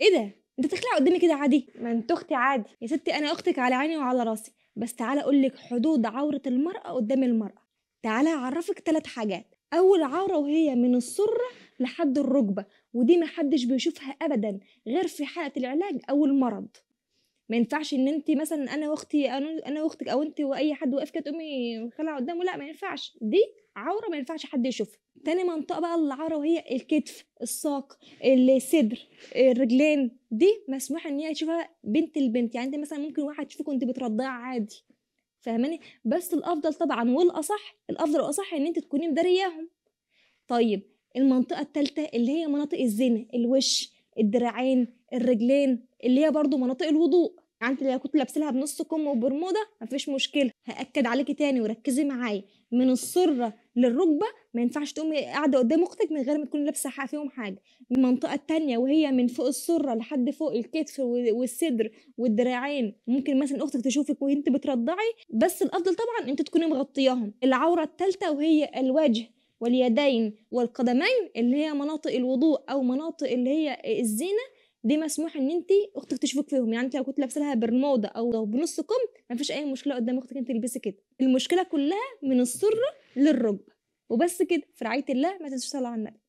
إيه ده؟ أنت تخلع قدامي كده عادي؟ ما أنت أختي عادي. يا ستي أنا أختك على عيني وعلى راسي. بس تعالى أقول لك حدود عورة المرأة قدام المرأة. تعالى أعرفك ثلاث حاجات. أول عورة وهي من السره لحد الركبة ودي محدش بيشوفها ابدا غير في حالة العلاج أو المرض. ما ينفعش إن أنت مثلا أنا وأختي أنا وأختك أو أنت وأي حد واقف كده تقومي خلع قدامه. لا ما ينفعش. دي عورة ما ينفعش حد يشوفها. تاني منطقة بقى العوره وهي الكتف الساق الصدر الرجلين. دي مسموح إن هي تشوفها بنت البنت يعني أنت مثلا ممكن واحد يشوفك وأنت بترضعي عادي. فاهماني؟ بس الأفضل طبعا والأصح الأفضل والأصح إن أنت تكوني مدارياهم. طيب المنطقة الثالثه اللي هي مناطق الزنا الوش الدراعين الرجلين اللي هي برضو مناطق الوضوء. يعني انت لو كنت لابسه لها بنص كم وبرموده مفيش مشكلة هأكد عليكي تاني وركزي معايا. من السره للركبة ما ينفعش تقومي قاعدة قدام أختك من غير ما تكوني لابسة فيهم حاجة. المنطقة التانية وهي من فوق السره لحد فوق الكتف والصدر والدراعين. ممكن مثلا أختك تشوفك وأنت بترضعي بس الأفضل طبعا أنت تكوني مغطياهم. العورة الثالثه وهي الوجه واليدين والقدمين اللي هي مناطق الوضوء أو مناطق اللي هي الزينة دي مسموح إن انت أختك تشوفك فيهم. يعني انت لو كنت لابسة لها برموده أو بنص كم ما فيش أي مشكلة قدام أختك انت تلبسي كده. المشكلة كلها من السره للركبه وبس كده في رعاية الله ما تنسوش تصلوا على النبي.